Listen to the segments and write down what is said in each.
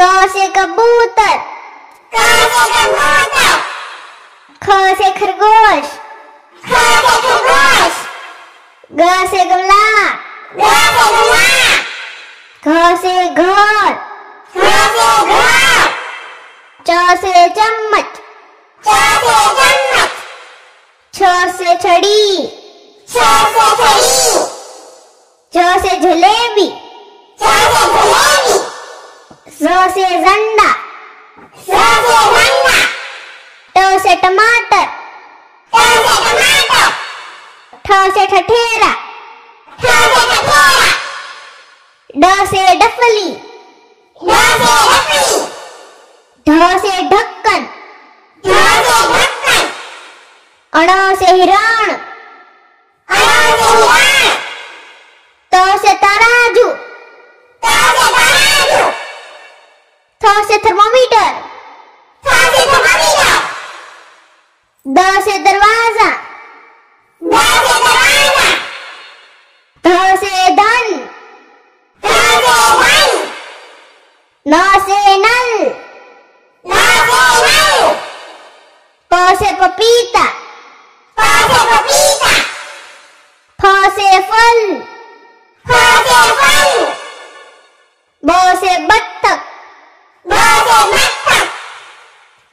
क से कबूतर। क से कबूतर। ख से खरगोश। ख से खरगोश। ग से गमला ग से गमला घ से घर। घ से घर। च से चम्मच। च से चम्मच। छ से छड़ी। छ से छड़ी। ज से जलेबी से जलेबी। ज से झंडा से झंडा ट से टमाटर ट से टमाटर से ठठेरा से से डफली से से ढक्कन से ढक्कन अण से हिरण अण से हिरण त से तराजू त से तराजू थ से थर्मोमीटर थ से थर्मोमीटर द से दरवाज़ा। द से दरवाज़ा। ध से धन ध से धन न से नल। न से नल। प से पपीता।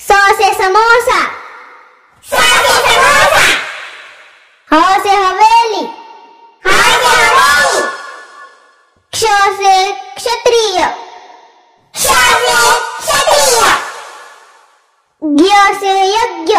श से समोसा स से हवेली ह से हवेली क्ष से क्षत्रिय क्ष से क्षत्रिय ज्ञ से यज्ञ